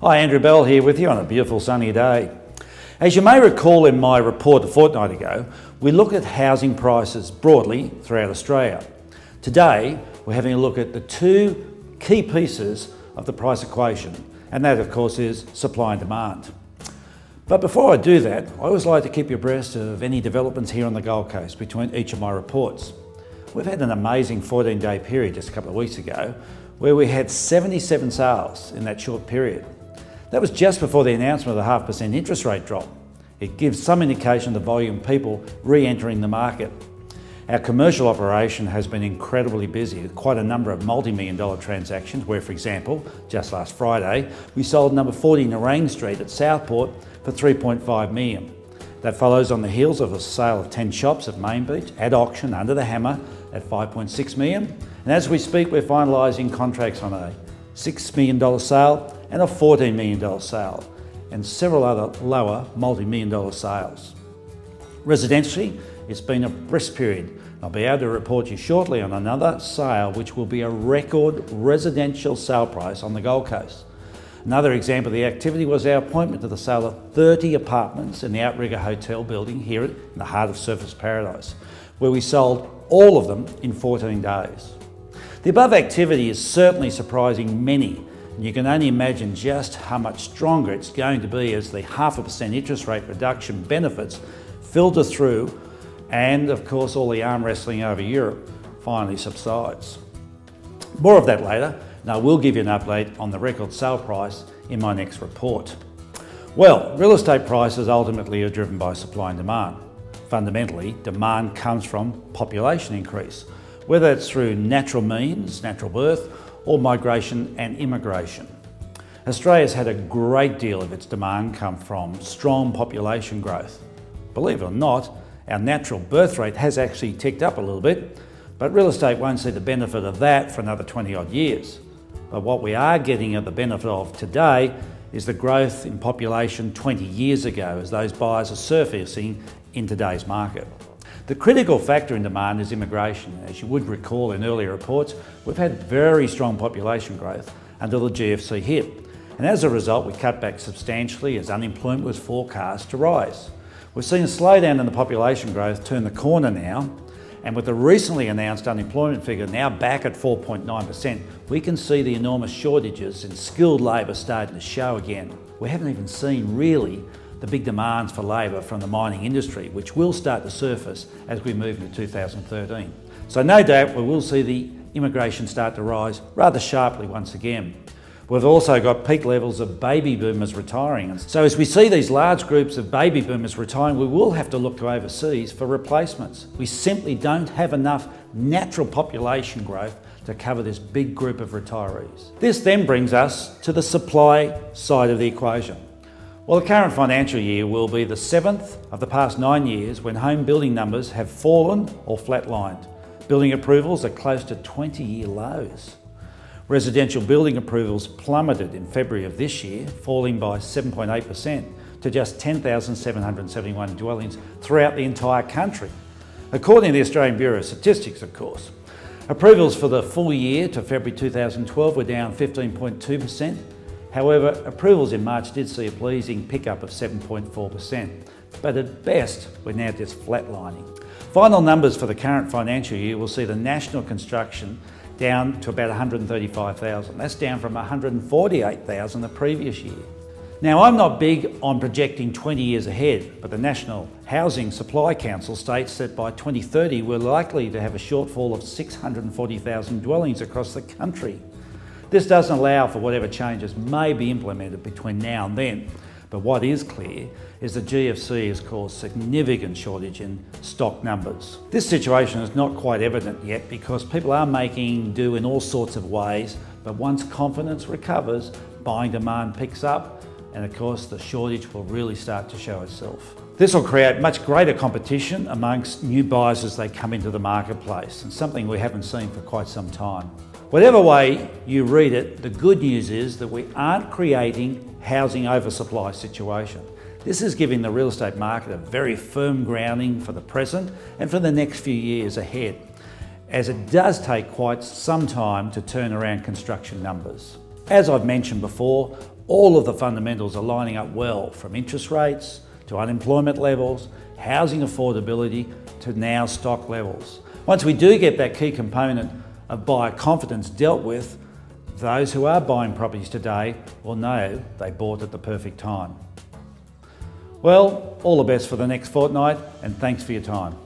Hi, Andrew Bell here with you on a beautiful sunny day. As you may recall in my report a fortnight ago, we looked at housing prices broadly throughout Australia. Today, we're having a look at the two key pieces of the price equation, and that, of course, is supply and demand. But before I do that, I always like to keep you abreast of any developments here on the Gold Coast between each of my reports. We've had an amazing 14 day period just a couple of weeks ago where we had 77 sales in that short period. That was just before the announcement of the half percent interest rate drop. It gives some indication of the volume of people re entering the market. Our commercial operation has been incredibly busy with quite a number of multi-million dollar transactions where, for example, just last Friday, we sold number 40 Nerang Street at Southport for 3.5 million. That follows on the heels of a sale of 10 shops at Main Beach at auction under the hammer at 5.6 million. And as we speak, we're finalising contracts on a $6 million sale and a $14 million sale and several other lower multi-million dollar sales. Residentially, it's been a brisk period. I'll be able to report you shortly on another sale which will be a record residential sale price on the Gold Coast. Another example of the activity was our appointment to the sale of 30 apartments in the Outrigger Hotel building here in the heart of Surfers Paradise, where we sold all of them in 14 days. The above activity is certainly surprising many, you can only imagine just how much stronger it's going to be as the half a percent interest rate reduction benefits filter through and of course all the arm wrestling over Europe finally subsides. More of that later, and I will give you an update on the record sale price in my next report. Well, real estate prices ultimately are driven by supply and demand. Fundamentally, demand comes from population increase, whether it's through natural means, natural birth, or migration and immigration. Australia's had a great deal of its demand come from strong population growth. Believe it or not, our natural birth rate has actually ticked up a little bit, but real estate won't see the benefit of that for another 20 odd years. But what we are getting at the benefit of today is the growth in population 20 years ago as those buyers are surfacing in today's market. The critical factor in demand is immigration. As you would recall in earlier reports, we've had very strong population growth until the GFC hit. And as a result, we cut back substantially as unemployment was forecast to rise. We've seen a slowdown in the population growth turn the corner now, and with the recently announced unemployment figure now back at 4.9%, we can see the enormous shortages in skilled labour starting to show again. We haven't even seen really the big demands for labour from the mining industry, which will start to surface as we move into 2013. So no doubt we will see the immigration start to rise rather sharply once again. We've also got peak levels of baby boomers retiring. So as we see these large groups of baby boomers retiring, we will have to look to overseas for replacements. We simply don't have enough natural population growth to cover this big group of retirees. This then brings us to the supply side of the equation. Well, the current financial year will be the seventh of the past nine years when home building numbers have fallen or flatlined. Building approvals are close to 20 year lows. Residential building approvals plummeted in February of this year, falling by 7.8% to just 10,771 dwellings throughout the entire country. According to the Australian Bureau of Statistics, of course. Approvals for the full year to February 2012 were down 15.2%. However, approvals in March did see a pleasing pickup of 7.4%, but at best, we're now just flatlining. Final numbers for the current financial year will see the national construction down to about 135,000. That's down from 148,000 the previous year. Now, I'm not big on projecting 20 years ahead, but the National Housing Supply Council states that by 2030 we're likely to have a shortfall of 640,000 dwellings across the country. This doesn't allow for whatever changes may be implemented between now and then, but what is clear is the GFC has caused significant shortage in stock numbers. This situation is not quite evident yet because people are making do in all sorts of ways, but once confidence recovers, buying demand picks up, and of course the shortage will really start to show itself. This will create much greater competition amongst new buyers as they come into the marketplace, and something we haven't seen for quite some time. Whatever way you read it, the good news is that we aren't creating housing oversupply situation. This is giving the real estate market a very firm grounding for the present and for the next few years ahead, as it does take quite some time to turn around construction numbers. As I've mentioned before, All of the fundamentals are lining up well from interest rates to unemployment levels, housing affordability to now stock levels. Once we do get that key component of buyer confidence dealt with, those who are buying properties today will know they bought at the perfect time. Well, all the best for the next fortnight and thanks for your time.